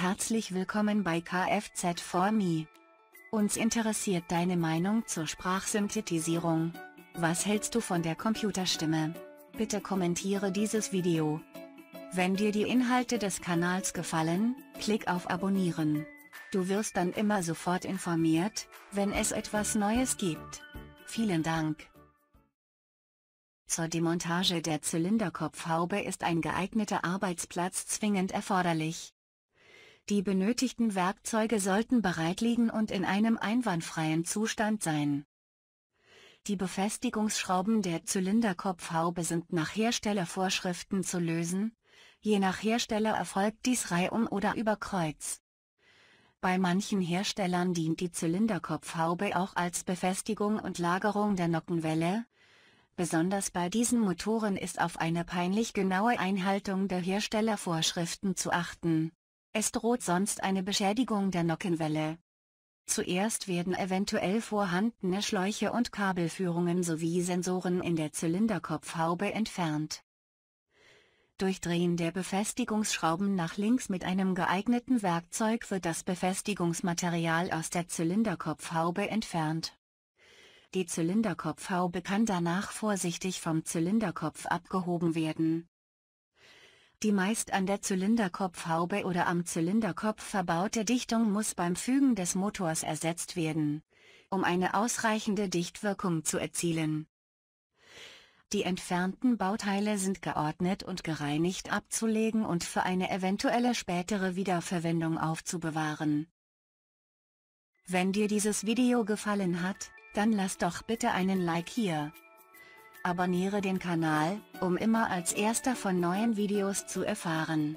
Herzlich willkommen bei Kfz for Me. Uns interessiert deine Meinung zur Sprachsynthetisierung. Was hältst du von der Computerstimme? Bitte kommentiere dieses Video. Wenn dir die Inhalte des Kanals gefallen, klick auf Abonnieren. Du wirst dann immer sofort informiert, wenn es etwas Neues gibt. Vielen Dank. Zur Demontage der Zylinderkopfhaube ist ein geeigneter Arbeitsplatz zwingend erforderlich. Die benötigten Werkzeuge sollten bereit liegen und in einem einwandfreien Zustand sein. Die Befestigungsschrauben der Zylinderkopfhaube sind nach Herstellervorschriften zu lösen, je nach Hersteller erfolgt dies reihum oder über Kreuz. Bei manchen Herstellern dient die Zylinderkopfhaube auch als Befestigung und Lagerung der Nockenwelle, besonders bei diesen Motoren ist auf eine peinlich genaue Einhaltung der Herstellervorschriften zu achten. Es droht sonst eine Beschädigung der Nockenwelle. Zuerst werden eventuell vorhandene Schläuche und Kabelführungen sowie Sensoren in der Zylinderkopfhaube entfernt. Durch Drehen der Befestigungsschrauben nach links mit einem geeigneten Werkzeug wird das Befestigungsmaterial aus der Zylinderkopfhaube entfernt. Die Zylinderkopfhaube kann danach vorsichtig vom Zylinderkopf abgehoben werden. Die meist an der Zylinderkopfhaube oder am Zylinderkopf verbaute Dichtung muss beim Fügen des Motors ersetzt werden, um eine ausreichende Dichtwirkung zu erzielen. Die entfernten Bauteile sind geordnet und gereinigt abzulegen und für eine eventuelle spätere Wiederverwendung aufzubewahren. Wenn dir dieses Video gefallen hat, dann lass doch bitte einen Like hier. Abonniere den Kanal, um immer als erster von neuen Videos zu erfahren.